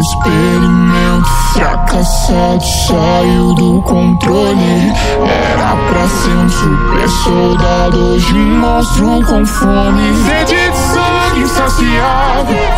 experimento Fracassado, saiu do controle. Era pra ser um super soldado Hoje monstro com fome. Sede de sangue insaciável.